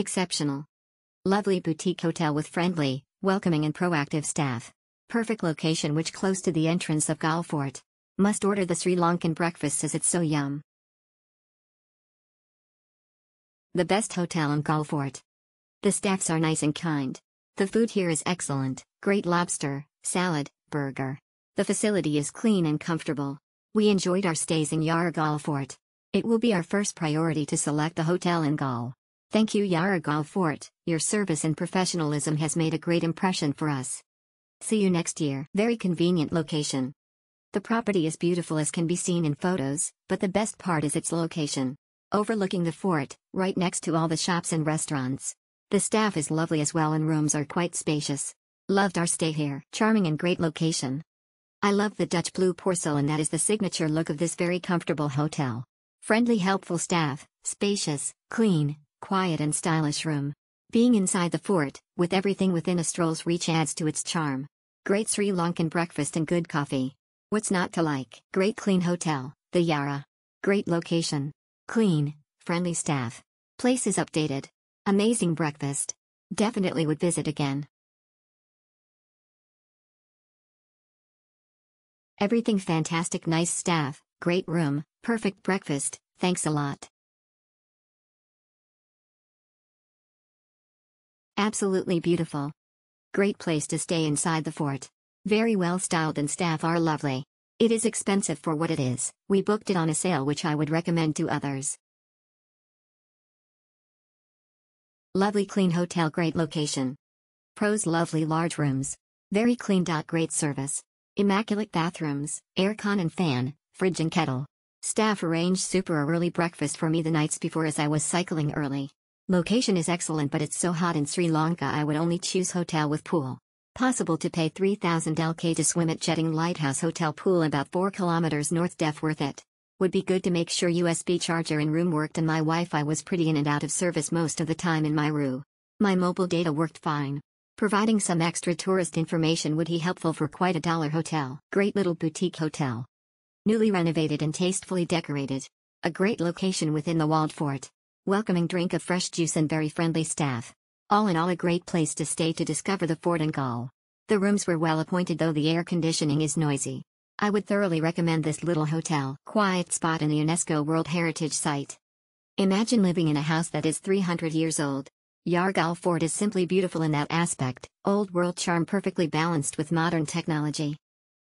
Exceptional. Lovely boutique hotel with friendly, welcoming and proactive staff. Perfect location which close to the entrance of Galle Fort. Must order the Sri Lankan breakfast as it's so yum. The best hotel in Galle Fort. The staffs are nice and kind. The food here is excellent, great lobster, salad, burger. The facility is clean and comfortable. We enjoyed our stays in Yara Galle Fort. It will be our first priority to select the hotel in Galle. Thank you Yara Galle Fort, your service and professionalism has made a great impression for us. See you next year. Very convenient location. The property is beautiful as can be seen in photos, but the best part is its location. Overlooking the fort, right next to all the shops and restaurants. The staff is lovely as well and rooms are quite spacious. Loved our stay here. Charming and great location. I love the Dutch blue porcelain that is the signature look of this very comfortable hotel. Friendly helpful staff, spacious, clean, quiet and stylish room. Being inside the fort, with everything within a stroll's reach adds to its charm. Great Sri Lankan breakfast and good coffee. What's not to like? Great clean hotel, the Yara. Great location. Clean, friendly staff. Place is updated. Amazing breakfast. Definitely would visit again. Everything fantastic nice staff, great room, perfect breakfast, thanks a lot. Absolutely beautiful. Great place to stay inside the fort. Very well styled and staff are lovely. It is expensive for what it is. We booked it on a sale which I would recommend to others. Lovely clean hotel great location. Pros lovely large rooms. Very clean. Great service. Immaculate bathrooms, aircon and fan, fridge and kettle. Staff arranged super early breakfast for me the nights before as I was cycling early. Location is excellent but it's so hot in Sri Lanka I would only choose hotel with pool. Possible to pay 3000 LK to swim at Jetwing Lighthouse Hotel Pool about 4 kilometers north def worth it. Would be good to make sure USB charger in room worked and my Wi-Fi was pretty in and out of service most of the time in my room. My mobile data worked fine. Providing some extra tourist information would be helpful for quite a dollar hotel. Great little boutique hotel. Newly renovated and tastefully decorated. A great location within the walled fort. Welcoming drink of fresh juice and very friendly staff. All in all a great place to stay to discover the fort and Galle. The rooms were well appointed though the air conditioning is noisy. I would thoroughly recommend this little hotel. Quiet spot in the UNESCO World Heritage Site. Imagine living in a house that is 300 years old. Yara Galle Fort is simply beautiful in that aspect, old world charm perfectly balanced with modern technology.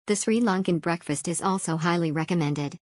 The Sri Lankan breakfast is also highly recommended.